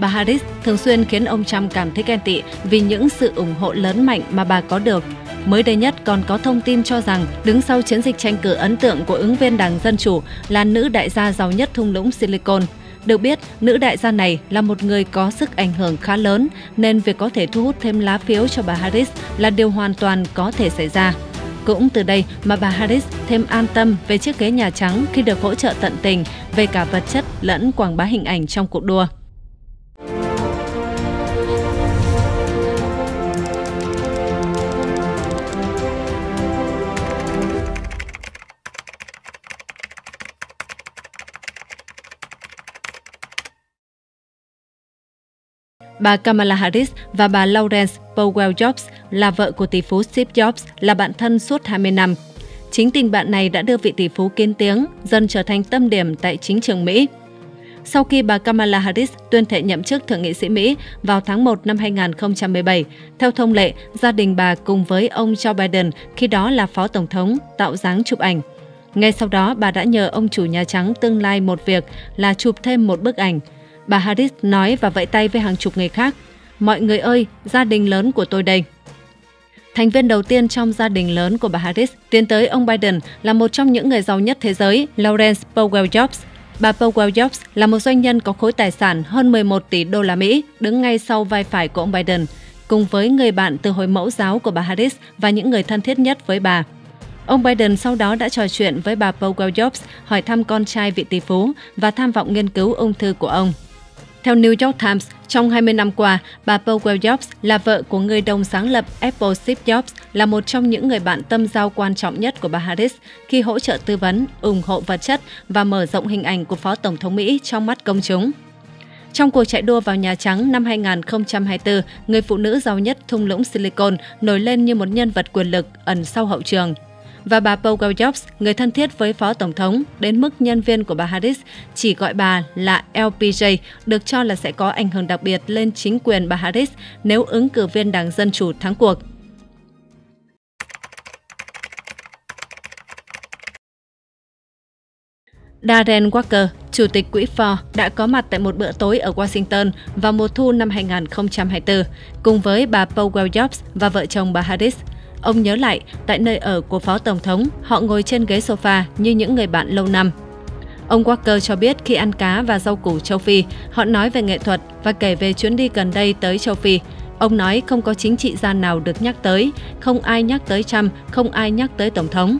bà Harris thường xuyên khiến ông Trump cảm thấy ghen tị vì những sự ủng hộ lớn mạnh mà bà có được. Mới đây nhất còn có thông tin cho rằng đứng sau chiến dịch tranh cử ấn tượng của ứng viên Đảng Dân Chủ là nữ đại gia giàu nhất thung lũng Silicon. Được biết, nữ đại gia này là một người có sức ảnh hưởng khá lớn, nên việc có thể thu hút thêm lá phiếu cho bà Harris là điều hoàn toàn có thể xảy ra. Cũng từ đây mà bà Harris thêm an tâm về chiếc ghế Nhà Trắng khi được hỗ trợ tận tình về cả vật chất lẫn quảng bá hình ảnh trong cuộc đua. Bà Kamala Harris và bà Lawrence Powell Jobs là vợ của tỷ phú Steve Jobs là bạn thân suốt 20 năm. Chính tình bạn này đã đưa vị tỷ phú kiến tiếng dần trở thành tâm điểm tại chính trường Mỹ. Sau khi bà Kamala Harris tuyên thệ nhậm chức Thượng nghị sĩ Mỹ vào tháng 1 năm 2017, theo thông lệ, gia đình bà cùng với ông Joe Biden, khi đó là Phó Tổng thống, tạo dáng chụp ảnh. Ngay sau đó, bà đã nhờ ông chủ Nhà Trắng tương lai một việc là chụp thêm một bức ảnh – Bà Harris nói và vẫy tay với hàng chục người khác. Mọi người ơi, gia đình lớn của tôi đây. Thành viên đầu tiên trong gia đình lớn của bà Harris tiến tới ông Biden là một trong những người giàu nhất thế giới, Lawrence Powell Jobs. Bà Powell Jobs là một doanh nhân có khối tài sản hơn 11 tỷ đô la Mỹ, đứng ngay sau vai phải của ông Biden, cùng với người bạn từ hồi mẫu giáo của bà Harris và những người thân thiết nhất với bà. Ông Biden sau đó đã trò chuyện với bà Powell Jobs, hỏi thăm con trai vị tỷ phú và tham vọng nghiên cứu ung thư của ông. Theo New York Times, trong 20 năm qua, bà Powell Jobs là vợ của người đồng sáng lập Apple Steve Jobs, là một trong những người bạn tâm giao quan trọng nhất của bà Harris khi hỗ trợ tư vấn, ủng hộ vật chất và mở rộng hình ảnh của Phó Tổng thống Mỹ trong mắt công chúng. Trong cuộc chạy đua vào Nhà Trắng năm 2024, người phụ nữ giàu nhất thung lũng Silicon nổi lên như một nhân vật quyền lực ẩn sau hậu trường và bà Powell Jobs, người thân thiết với Phó Tổng thống, đến mức nhân viên của bà Harris chỉ gọi bà là LPJ, được cho là sẽ có ảnh hưởng đặc biệt lên chính quyền bà Harris nếu ứng cử viên Đảng Dân Chủ thắng cuộc. Darren Walker, Chủ tịch quỹ Ford, đã có mặt tại một bữa tối ở Washington vào mùa thu năm 2024, cùng với bà Powell Jobs và vợ chồng bà Harris – Ông nhớ lại, tại nơi ở của Phó Tổng thống, họ ngồi trên ghế sofa như những người bạn lâu năm. Ông Walker cho biết khi ăn cá và rau củ châu Phi, họ nói về nghệ thuật và kể về chuyến đi gần đây tới châu Phi. Ông nói không có chính trị gia nào được nhắc tới, không ai nhắc tới Trump, không ai nhắc tới Tổng thống.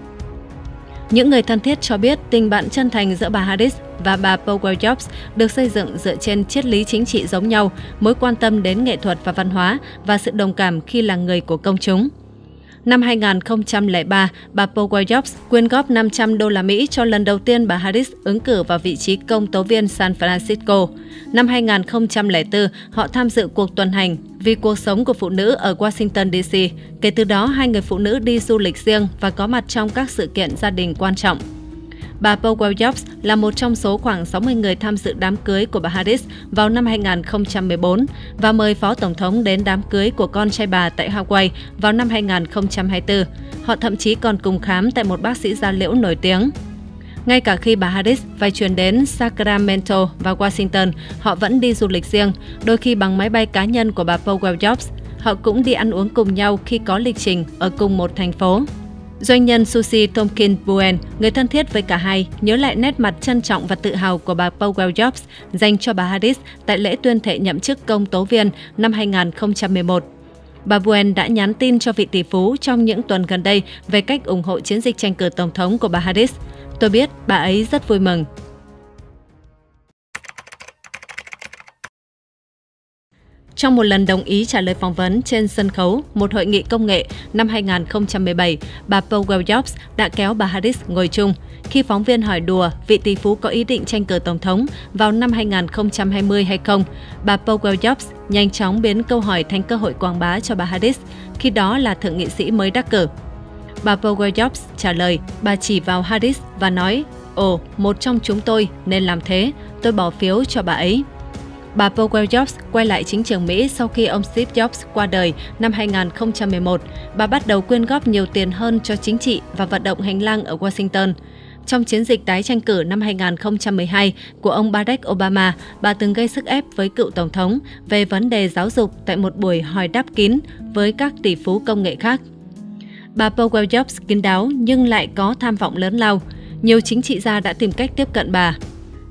Những người thân thiết cho biết tình bạn chân thành giữa bà Harris và bà Powell Jobs được xây dựng dựa trên triết lý chính trị giống nhau, mối quan tâm đến nghệ thuật và văn hóa và sự đồng cảm khi là người của công chúng. Năm 2003, bà Powell Jobs quyên góp 500 đô la Mỹ cho lần đầu tiên bà Harris ứng cử vào vị trí công tố viên San Francisco. Năm 2004, họ tham dự cuộc tuần hành vì cuộc sống của phụ nữ ở Washington DC. Kể từ đó, hai người phụ nữ đi du lịch riêng và có mặt trong các sự kiện gia đình quan trọng. Bà Powell Jobs là một trong số khoảng 60 người tham dự đám cưới của bà Harris vào năm 2014 và mời Phó Tổng thống đến đám cưới của con trai bà tại Hawaii vào năm 2024. Họ thậm chí còn cùng khám tại một bác sĩ da liễu nổi tiếng. Ngay cả khi bà Harris phải chuyển đến Sacramento và Washington, họ vẫn đi du lịch riêng, đôi khi bằng máy bay cá nhân của bà Powell Jobs. Họ cũng đi ăn uống cùng nhau khi có lịch trình ở cùng một thành phố. Doanh nhân Susie Tomkin Buen, người thân thiết với cả hai, nhớ lại nét mặt trân trọng và tự hào của bà Powell Jobs dành cho bà Harris tại lễ tuyên thệ nhậm chức công tố viên năm 2011. Bà Buen đã nhắn tin cho vị tỷ phú trong những tuần gần đây về cách ủng hộ chiến dịch tranh cử tổng thống của bà Harris. Tôi biết bà ấy rất vui mừng. Trong một lần đồng ý trả lời phỏng vấn trên sân khấu một hội nghị công nghệ năm 2017, bà Powell Jobs đã kéo bà Harris ngồi chung. Khi phóng viên hỏi đùa vị tỷ phú có ý định tranh cử tổng thống vào năm 2020 hay không, bà Powell Jobs nhanh chóng biến câu hỏi thành cơ hội quảng bá cho bà Harris, khi đó là thượng nghị sĩ mới đắc cử. Bà Powell Jobs trả lời, bà chỉ vào Harris và nói, Ồ, một trong chúng tôi nên làm thế, tôi bỏ phiếu cho bà ấy. Bà Powell Jobs quay lại chính trường Mỹ sau khi ông Steve Jobs qua đời năm 2011. Bà bắt đầu quyên góp nhiều tiền hơn cho chính trị và vận động hành lang ở Washington. Trong chiến dịch tái tranh cử năm 2012 của ông Barack Obama, bà từng gây sức ép với cựu Tổng thống về vấn đề giáo dục tại một buổi hỏi đáp kín với các tỷ phú công nghệ khác. Bà Powell Jobs kín đáo nhưng lại có tham vọng lớn lao. Nhiều chính trị gia đã tìm cách tiếp cận bà.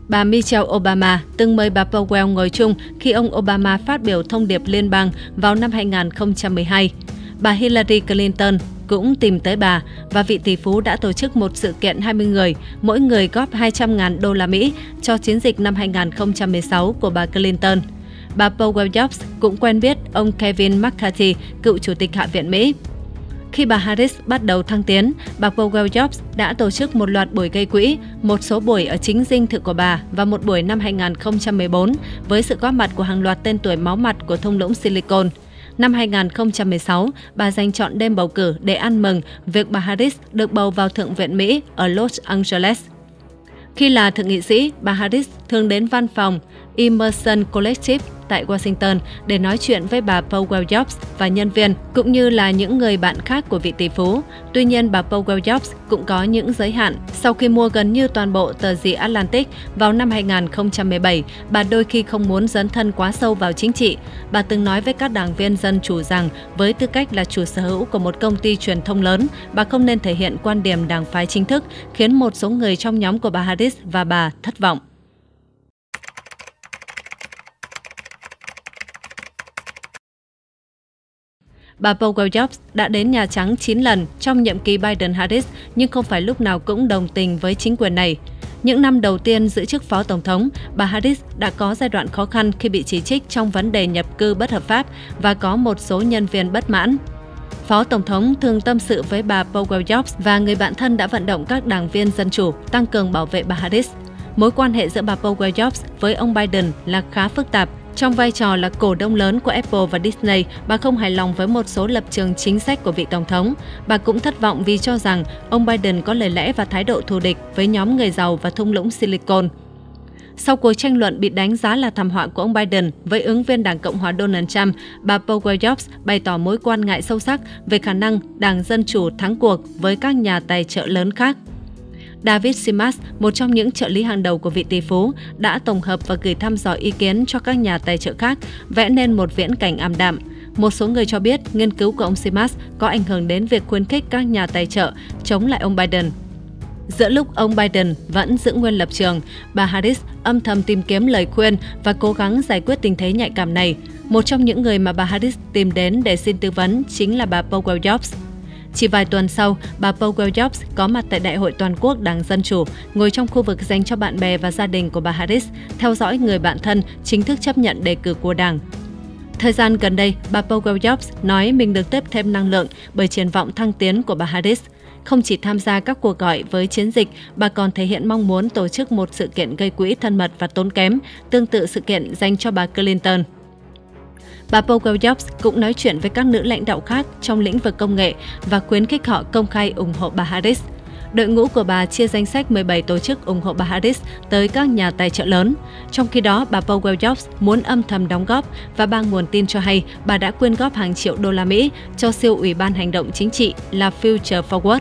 Bà Michelle Obama từng mời bà Powell ngồi chung khi ông Obama phát biểu thông điệp liên bang vào năm 2012. Bà Hillary Clinton cũng tìm tới bà và vị tỷ phú đã tổ chức một sự kiện 20 người, mỗi người góp 200.000 đô la Mỹ cho chiến dịch năm 2016 của bà Clinton. Bà Powell Jobs cũng quen biết ông Kevin McCarthy, cựu chủ tịch Hạ viện Mỹ. Khi bà Harris bắt đầu thăng tiến, bà Powell Jobs đã tổ chức một loạt buổi gây quỹ, một số buổi ở chính dinh thự của bà và một buổi năm 2014 với sự góp mặt của hàng loạt tên tuổi máu mặt của thung lũng Silicon. Năm 2016, bà giành chọn đêm bầu cử để ăn mừng việc bà Harris được bầu vào Thượng viện Mỹ ở Los Angeles. Khi là thượng nghị sĩ, bà Harris thường đến văn phòng Emerson Collective tại Washington để nói chuyện với bà Powell Jobs và nhân viên, cũng như là những người bạn khác của vị tỷ phú. Tuy nhiên, bà Powell Jobs cũng có những giới hạn. Sau khi mua gần như toàn bộ tờ The Atlantic vào năm 2017, bà đôi khi không muốn dấn thân quá sâu vào chính trị. Bà từng nói với các đảng viên dân chủ rằng với tư cách là chủ sở hữu của một công ty truyền thông lớn, bà không nên thể hiện quan điểm đảng phái chính thức, khiến một số người trong nhóm của bà Harris và bà thất vọng. Bà Powell Jobs đã đến Nhà Trắng 9 lần trong nhiệm kỳ Biden-Harris nhưng không phải lúc nào cũng đồng tình với chính quyền này. Những năm đầu tiên giữ chức phó tổng thống, bà Harris đã có giai đoạn khó khăn khi bị chỉ trích trong vấn đề nhập cư bất hợp pháp và có một số nhân viên bất mãn. Phó Tổng thống thường tâm sự với bà Powell Jobs và người bạn thân đã vận động các đảng viên dân chủ tăng cường bảo vệ bà Harris. Mối quan hệ giữa bà Powell Jobs với ông Biden là khá phức tạp trong vai trò là cổ đông lớn của Apple và Disney, bà không hài lòng với một số lập trường chính sách của vị Tổng thống. Bà cũng thất vọng vì cho rằng ông Biden có lời lẽ và thái độ thù địch với nhóm người giàu và thung lũng Silicon. Sau cuộc tranh luận bị đánh giá là thảm họa của ông Biden với ứng viên Đảng Cộng hòa Donald Trump, bà Powell Jobs bày tỏ mối quan ngại sâu sắc về khả năng Đảng Dân Chủ thắng cuộc với các nhà tài trợ lớn khác. David Simas, một trong những trợ lý hàng đầu của vị tỷ phú, đã tổng hợp và gửi thăm dò ý kiến cho các nhà tài trợ khác, vẽ nên một viễn cảnh ảm đạm. Một số người cho biết nghiên cứu của ông Simas có ảnh hưởng đến việc khuyến khích các nhà tài trợ chống lại ông Biden. Giữa lúc ông Biden vẫn giữ nguyên lập trường, bà Harris âm thầm tìm kiếm lời khuyên và cố gắng giải quyết tình thế nhạy cảm này. Một trong những người mà bà Harris tìm đến để xin tư vấn chính là bà Powell Jobs. Chỉ vài tuần sau, bà Powell Jobs có mặt tại Đại hội Toàn quốc Đảng Dân Chủ, ngồi trong khu vực dành cho bạn bè và gia đình của bà Harris, theo dõi người bạn thân chính thức chấp nhận đề cử của Đảng. Thời gian gần đây, bà Powell Jobs nói mình được tiếp thêm năng lượng bởi triển vọng thăng tiến của bà Harris. Không chỉ tham gia các cuộc gọi với chiến dịch, bà còn thể hiện mong muốn tổ chức một sự kiện gây quỹ thân mật và tốn kém, tương tự sự kiện dành cho bà Clinton. Bà Powell Jobs cũng nói chuyện với các nữ lãnh đạo khác trong lĩnh vực công nghệ và khuyến khích họ công khai ủng hộ bà Harris. Đội ngũ của bà chia danh sách 17 tổ chức ủng hộ bà Harris tới các nhà tài trợ lớn. Trong khi đó, bà Powell Jobs muốn âm thầm đóng góp và ba nguồn tin cho hay bà đã quyên góp hàng triệu đô la Mỹ cho siêu ủy ban hành động chính trị là Future Forward.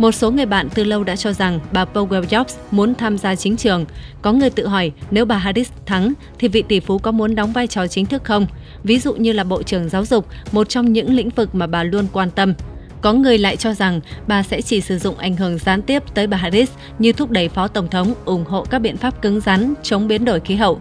Một số người bạn từ lâu đã cho rằng bà Powell Jobs muốn tham gia chính trường. Có người tự hỏi nếu bà Harris thắng thì vị tỷ phú có muốn đóng vai trò chính thức không? Ví dụ như là Bộ trưởng Giáo dục, một trong những lĩnh vực mà bà luôn quan tâm. Có người lại cho rằng bà sẽ chỉ sử dụng ảnh hưởng gián tiếp tới bà Harris như thúc đẩy Phó Tổng thống ủng hộ các biện pháp cứng rắn chống biến đổi khí hậu.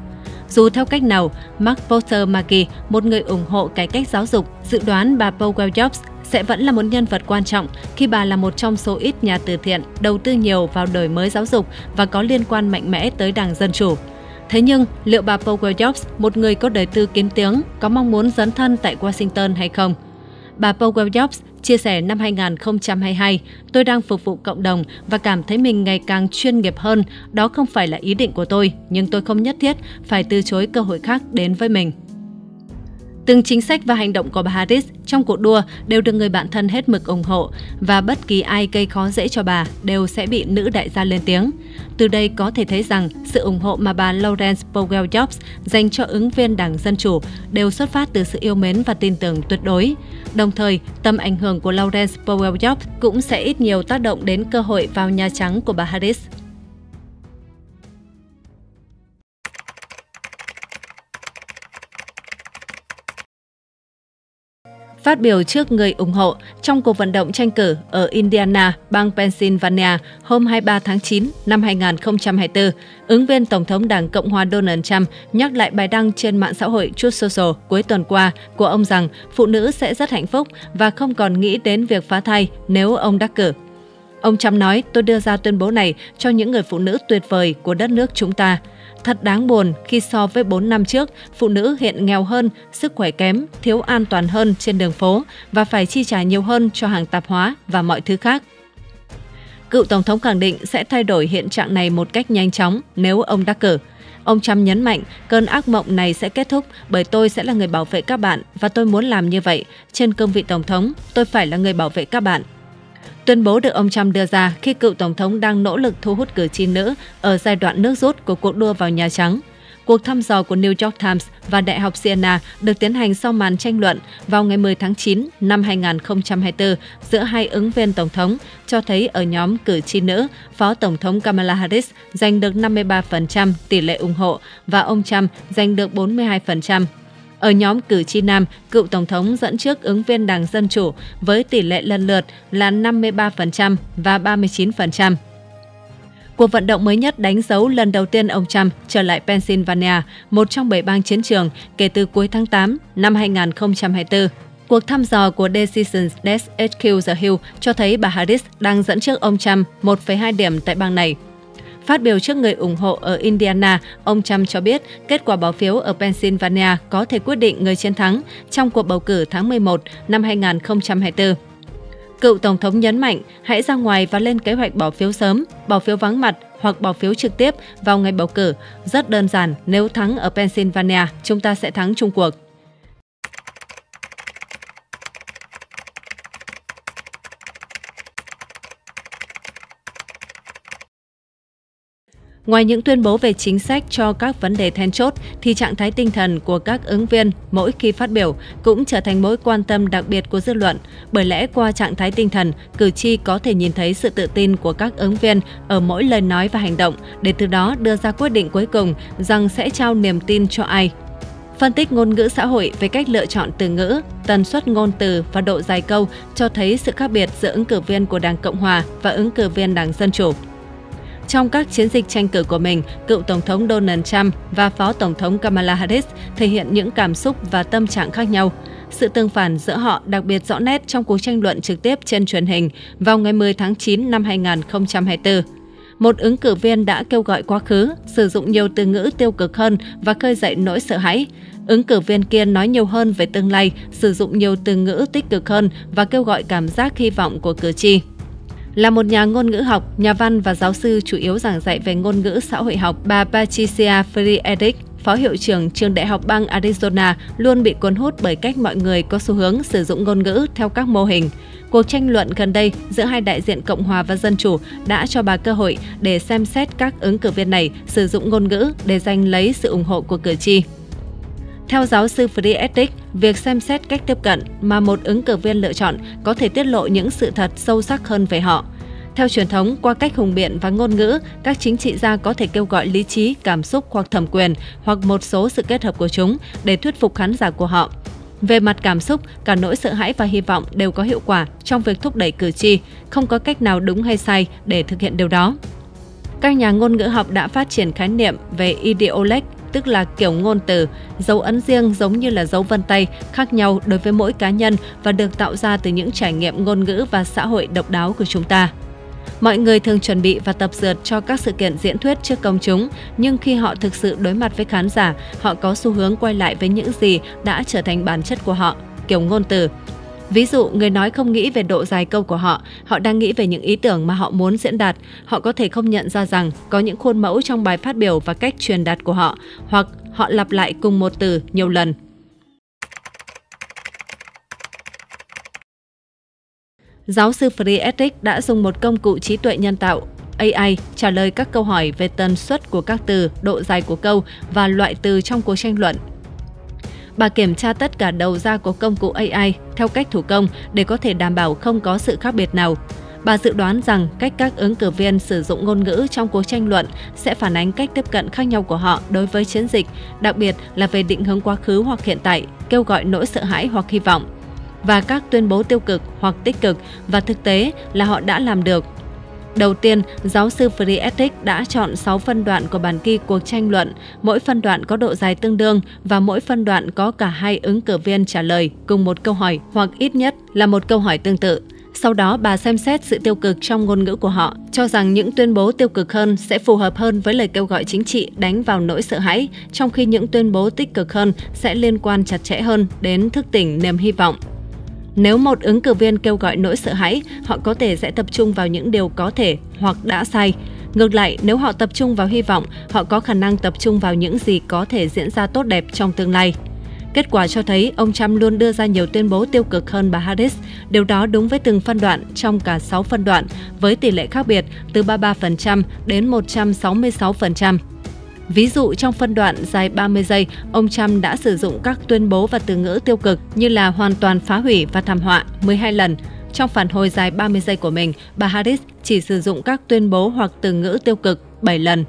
Dù theo cách nào, Mark Foster Mackey, một người ủng hộ cải cách giáo dục, dự đoán bà Powell Jobs sẽ vẫn là một nhân vật quan trọng khi bà là một trong số ít nhà từ thiện đầu tư nhiều vào đổi mới giáo dục và có liên quan mạnh mẽ tới Đảng Dân Chủ. Thế nhưng, liệu bà Powell Jobs, một người có đời tư kiến tiếng, có mong muốn dấn thân tại Washington hay không? Bà Powell Jobs chia sẻ năm 2022, tôi đang phục vụ cộng đồng và cảm thấy mình ngày càng chuyên nghiệp hơn. Đó không phải là ý định của tôi, nhưng tôi không nhất thiết phải từ chối cơ hội khác đến với mình. Từng chính sách và hành động của bà Harris trong cuộc đua đều được người bạn thân hết mực ủng hộ và bất kỳ ai gây khó dễ cho bà đều sẽ bị nữ đại gia lên tiếng. Từ đây có thể thấy rằng sự ủng hộ mà bà Lawrence Powell Jobs dành cho ứng viên Đảng Dân Chủ đều xuất phát từ sự yêu mến và tin tưởng tuyệt đối. Đồng thời, tầm ảnh hưởng của Lawrence Powell Jobs cũng sẽ ít nhiều tác động đến cơ hội vào Nhà Trắng của bà Harris. Phát biểu trước người ủng hộ trong cuộc vận động tranh cử ở Indiana, bang Pennsylvania hôm 23 tháng 9 năm 2024, ứng viên Tổng thống Đảng Cộng hòa Donald Trump nhắc lại bài đăng trên mạng xã hội Truth Social cuối tuần qua của ông rằng phụ nữ sẽ rất hạnh phúc và không còn nghĩ đến việc phá thai nếu ông đắc cử. Ông Trump nói, tôi đưa ra tuyên bố này cho những người phụ nữ tuyệt vời của đất nước chúng ta. Thật đáng buồn khi so với 4 năm trước, phụ nữ hiện nghèo hơn, sức khỏe kém, thiếu an toàn hơn trên đường phố và phải chi trả nhiều hơn cho hàng tạp hóa và mọi thứ khác. Cựu Tổng thống khẳng định sẽ thay đổi hiện trạng này một cách nhanh chóng nếu ông đắc cử. Ông Trump nhấn mạnh cơn ác mộng này sẽ kết thúc bởi tôi sẽ là người bảo vệ các bạn và tôi muốn làm như vậy. Trên cương vị Tổng thống, tôi phải là người bảo vệ các bạn. Tuyên bố được ông Trump đưa ra khi cựu Tổng thống đang nỗ lực thu hút cử tri nữ ở giai đoạn nước rút của cuộc đua vào Nhà Trắng. Cuộc thăm dò của New York Times và Đại học Siena được tiến hành sau màn tranh luận vào ngày 10 tháng 9 năm 2024 giữa hai ứng viên Tổng thống, cho thấy ở nhóm cử tri nữ, Phó Tổng thống Kamala Harris giành được 53% tỷ lệ ủng hộ và ông Trump giành được 42%. Ở nhóm cử tri nam, cựu Tổng thống dẫn trước ứng viên Đảng Dân Chủ với tỷ lệ lần lượt là 53% và 39%. Cuộc vận động mới nhất đánh dấu lần đầu tiên ông Trump trở lại Pennsylvania, một trong bảy bang chiến trường kể từ cuối tháng 8 năm 2024. Cuộc thăm dò của Decisions Desk HQ The Hill cho thấy bà Harris đang dẫn trước ông Trump 1,2 điểm tại bang này. Phát biểu trước người ủng hộ ở Indiana, ông Trump cho biết kết quả bỏ phiếu ở Pennsylvania có thể quyết định người chiến thắng trong cuộc bầu cử tháng 11 năm 2024. Cựu Tổng thống nhấn mạnh hãy ra ngoài và lên kế hoạch bỏ phiếu sớm, bỏ phiếu vắng mặt hoặc bỏ phiếu trực tiếp vào ngày bầu cử. Rất đơn giản, nếu thắng ở Pennsylvania, chúng ta sẽ thắng chung cuộc. Ngoài những tuyên bố về chính sách cho các vấn đề then chốt, thì trạng thái tinh thần của các ứng viên mỗi khi phát biểu cũng trở thành mối quan tâm đặc biệt của dư luận. Bởi lẽ qua trạng thái tinh thần, cử tri có thể nhìn thấy sự tự tin của các ứng viên ở mỗi lời nói và hành động, để từ đó đưa ra quyết định cuối cùng rằng sẽ trao niềm tin cho ai. Phân tích ngôn ngữ xã hội về cách lựa chọn từ ngữ, tần suất ngôn từ và độ dài câu cho thấy sự khác biệt giữa ứng cử viên của Đảng Cộng hòa và ứng cử viên Đảng Dân chủ. Trong các chiến dịch tranh cử của mình, cựu Tổng thống Donald Trump và Phó Tổng thống Kamala Harris thể hiện những cảm xúc và tâm trạng khác nhau. Sự tương phản giữa họ đặc biệt rõ nét trong cuộc tranh luận trực tiếp trên truyền hình vào ngày 10 tháng 9 năm 2024 một ứng cử viên đã kêu gọi quá khứ, sử dụng nhiều từ ngữ tiêu cực hơn và khơi dậy nỗi sợ hãi. Ứng cử viên kia nói nhiều hơn về tương lai, sử dụng nhiều từ ngữ tích cực hơn và kêu gọi cảm giác hy vọng của cử tri. Là một nhà ngôn ngữ học, nhà văn và giáo sư chủ yếu giảng dạy về ngôn ngữ xã hội học, bà Patricia Friedrich Phó hiệu trưởng trường đại học bang Arizona luôn bị cuốn hút bởi cách mọi người có xu hướng sử dụng ngôn ngữ theo các mô hình. Cuộc tranh luận gần đây giữa hai đại diện Cộng hòa và Dân chủ đã cho bà cơ hội để xem xét các ứng cử viên này sử dụng ngôn ngữ để giành lấy sự ủng hộ của cử tri. Theo giáo sư Friedrich, việc xem xét cách tiếp cận mà một ứng cử viên lựa chọn có thể tiết lộ những sự thật sâu sắc hơn về họ. Theo truyền thống, qua cách hùng biện và ngôn ngữ, các chính trị gia có thể kêu gọi lý trí, cảm xúc hoặc thẩm quyền hoặc một số sự kết hợp của chúng để thuyết phục khán giả của họ. Về mặt cảm xúc, cả nỗi sợ hãi và hy vọng đều có hiệu quả trong việc thúc đẩy cử tri, không có cách nào đúng hay sai để thực hiện điều đó. Các nhà ngôn ngữ học đã phát triển khái niệm về ideolect tức là kiểu ngôn từ, dấu ấn riêng giống như là dấu vân tay khác nhau đối với mỗi cá nhân và được tạo ra từ những trải nghiệm ngôn ngữ và xã hội độc đáo của chúng ta. Mọi người thường chuẩn bị và tập dượt cho các sự kiện diễn thuyết trước công chúng, nhưng khi họ thực sự đối mặt với khán giả, họ có xu hướng quay lại với những gì đã trở thành bản chất của họ, kiểu ngôn từ. Ví dụ, người nói không nghĩ về độ dài câu của họ, họ đang nghĩ về những ý tưởng mà họ muốn diễn đạt. Họ có thể không nhận ra rằng có những khuôn mẫu trong bài phát biểu và cách truyền đạt của họ, hoặc họ lặp lại cùng một từ nhiều lần. Giáo sư Friedrich đã dùng một công cụ trí tuệ nhân tạo AI trả lời các câu hỏi về tần suất của các từ, độ dài của câu và loại từ trong cuộc tranh luận Bà kiểm tra tất cả đầu ra của công cụ AI theo cách thủ công để có thể đảm bảo không có sự khác biệt nào. Bà dự đoán rằng cách các ứng cử viên sử dụng ngôn ngữ trong cuộc tranh luận sẽ phản ánh cách tiếp cận khác nhau của họ đối với chiến dịch, đặc biệt là về định hướng quá khứ hoặc hiện tại, kêu gọi nỗi sợ hãi hoặc hy vọng và các tuyên bố tiêu cực hoặc tích cực và thực tế là họ đã làm được Đầu tiên, giáo sư Friedrich đã chọn 6 phân đoạn của bản ghi cuộc tranh luận, mỗi phân đoạn có độ dài tương đương và mỗi phân đoạn có cả hai ứng cử viên trả lời cùng một câu hỏi hoặc ít nhất là một câu hỏi tương tự. Sau đó, bà xem xét sự tiêu cực trong ngôn ngữ của họ, cho rằng những tuyên bố tiêu cực hơn sẽ phù hợp hơn với lời kêu gọi chính trị đánh vào nỗi sợ hãi, trong khi những tuyên bố tích cực hơn sẽ liên quan chặt chẽ hơn đến thức tỉnh niềm hy vọng. Nếu một ứng cử viên kêu gọi nỗi sợ hãi, họ có thể sẽ tập trung vào những điều có thể hoặc đã sai. Ngược lại, nếu họ tập trung vào hy vọng, họ có khả năng tập trung vào những gì có thể diễn ra tốt đẹp trong tương lai. Kết quả cho thấy ông Trump luôn đưa ra nhiều tuyên bố tiêu cực hơn bà Harris. Điều đó đúng với từng phân đoạn trong cả 6 phân đoạn, với tỷ lệ khác biệt từ 33% đến 166%. Ví dụ trong phân đoạn dài 30 giây, ông Trump đã sử dụng các tuyên bố và từ ngữ tiêu cực như là hoàn toàn phá hủy và thảm họa 12 lần. Trong phản hồi dài 30 giây của mình, bà Harris chỉ sử dụng các tuyên bố hoặc từ ngữ tiêu cực 7 lần.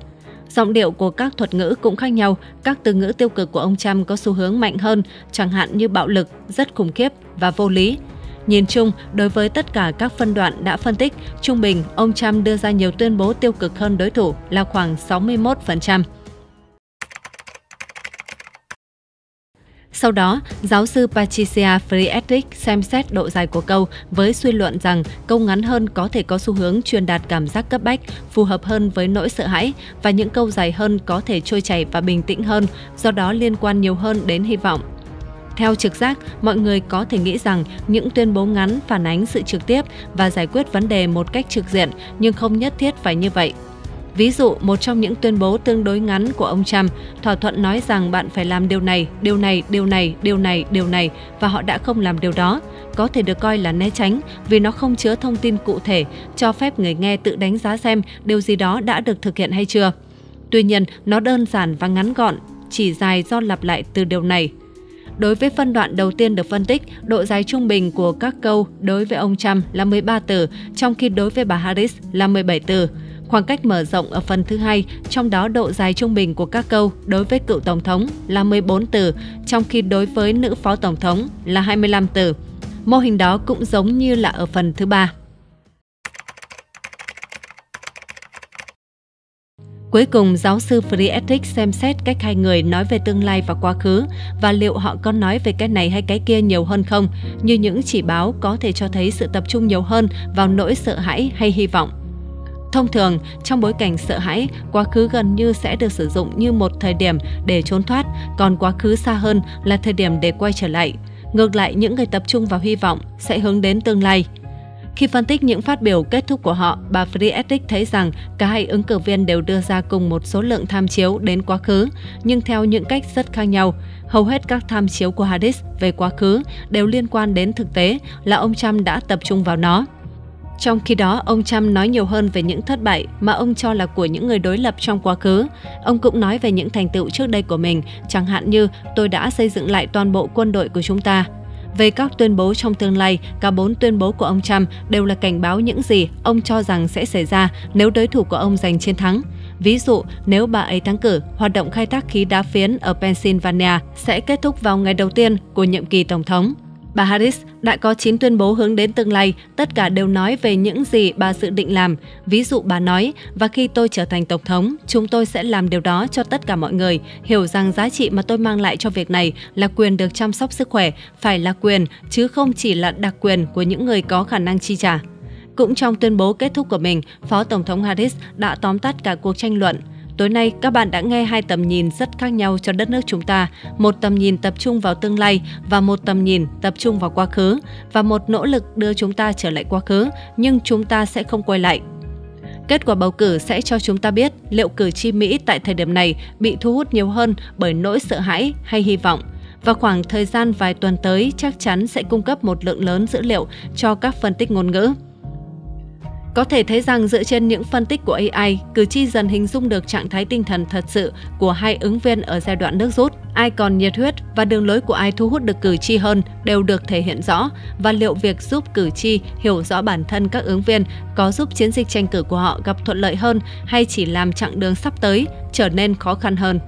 Giọng điệu của các thuật ngữ cũng khác nhau, các từ ngữ tiêu cực của ông Trump có xu hướng mạnh hơn, chẳng hạn như bạo lực, rất khủng khiếp và vô lý. Nhìn chung, đối với tất cả các phân đoạn đã phân tích, trung bình ông Trump đưa ra nhiều tuyên bố tiêu cực hơn đối thủ là khoảng 61%. Sau đó, giáo sư Patricia Friedrich xem xét độ dài của câu với suy luận rằng câu ngắn hơn có thể có xu hướng truyền đạt cảm giác cấp bách, phù hợp hơn với nỗi sợ hãi và những câu dài hơn có thể trôi chảy và bình tĩnh hơn, do đó liên quan nhiều hơn đến hy vọng. Theo trực giác, mọi người có thể nghĩ rằng những tuyên bố ngắn phản ánh sự trực tiếp và giải quyết vấn đề một cách trực diện, nhưng không nhất thiết phải như vậy. Ví dụ, một trong những tuyên bố tương đối ngắn của ông Trump, thỏa thuận nói rằng bạn phải làm điều này, điều này, điều này, điều này, điều này và họ đã không làm điều đó, có thể được coi là né tránh vì nó không chứa thông tin cụ thể, cho phép người nghe tự đánh giá xem điều gì đó đã được thực hiện hay chưa. Tuy nhiên, nó đơn giản và ngắn gọn, chỉ dài do lặp lại từ điều này. Đối với phân đoạn đầu tiên được phân tích, độ dài trung bình của các câu đối với ông Trump là 13 từ, trong khi đối với bà Harris là 17 từ. Khoảng cách mở rộng ở phần thứ hai, trong đó độ dài trung bình của các câu đối với cựu tổng thống là 14 từ, trong khi đối với nữ phó tổng thống là 25 từ. Mô hình đó cũng giống như là ở phần thứ ba. Cuối cùng, giáo sư Friedrich xem xét cách hai người nói về tương lai và quá khứ và liệu họ có nói về cái này hay cái kia nhiều hơn không, như những chỉ báo có thể cho thấy sự tập trung nhiều hơn vào nỗi sợ hãi hay hy vọng. Thông thường, trong bối cảnh sợ hãi, quá khứ gần như sẽ được sử dụng như một thời điểm để trốn thoát, còn quá khứ xa hơn là thời điểm để quay trở lại. Ngược lại, những người tập trung vào hy vọng sẽ hướng đến tương lai. Khi phân tích những phát biểu kết thúc của họ, bà Friedrich thấy rằng cả hai ứng cử viên đều đưa ra cùng một số lượng tham chiếu đến quá khứ, nhưng theo những cách rất khác nhau. Hầu hết các tham chiếu của Harris về quá khứ đều liên quan đến thực tế là ông Trump đã tập trung vào nó. Trong khi đó, ông Trump nói nhiều hơn về những thất bại mà ông cho là của những người đối lập trong quá khứ. Ông cũng nói về những thành tựu trước đây của mình, chẳng hạn như tôi đã xây dựng lại toàn bộ quân đội của chúng ta. Về các tuyên bố trong tương lai, cả bốn tuyên bố của ông Trump đều là cảnh báo những gì ông cho rằng sẽ xảy ra nếu đối thủ của ông giành chiến thắng. Ví dụ, nếu bà ấy thắng cử, hoạt động khai thác khí đá phiến ở Pennsylvania sẽ kết thúc vào ngày đầu tiên của nhiệm kỳ tổng thống. Bà Harris đã có 9 tuyên bố hướng đến tương lai, tất cả đều nói về những gì bà dự định làm. Ví dụ bà nói, và khi tôi trở thành Tổng thống, chúng tôi sẽ làm điều đó cho tất cả mọi người, hiểu rằng giá trị mà tôi mang lại cho việc này là quyền được chăm sóc sức khỏe, phải là quyền, chứ không chỉ là đặc quyền của những người có khả năng chi trả. Cũng trong tuyên bố kết thúc của mình, Phó Tổng thống Harris đã tóm tắt cả cuộc tranh luận. Tối nay, các bạn đã nghe hai tầm nhìn rất khác nhau cho đất nước chúng ta. Một tầm nhìn tập trung vào tương lai và một tầm nhìn tập trung vào quá khứ. Và một nỗ lực đưa chúng ta trở lại quá khứ, nhưng chúng ta sẽ không quay lại. Kết quả bầu cử sẽ cho chúng ta biết liệu cử tri Mỹ tại thời điểm này bị thu hút nhiều hơn bởi nỗi sợ hãi hay hy vọng. và khoảng thời gian vài tuần tới chắc chắn sẽ cung cấp một lượng lớn dữ liệu cho các phân tích ngôn ngữ. Có thể thấy rằng dựa trên những phân tích của AI, cử tri dần hình dung được trạng thái tinh thần thật sự của hai ứng viên ở giai đoạn nước rút. Ai còn nhiệt huyết và đường lối của ai thu hút được cử tri hơn đều được thể hiện rõ và liệu việc giúp cử tri hiểu rõ bản thân các ứng viên có giúp chiến dịch tranh cử của họ gặp thuận lợi hơn hay chỉ làm chặng đường sắp tới trở nên khó khăn hơn.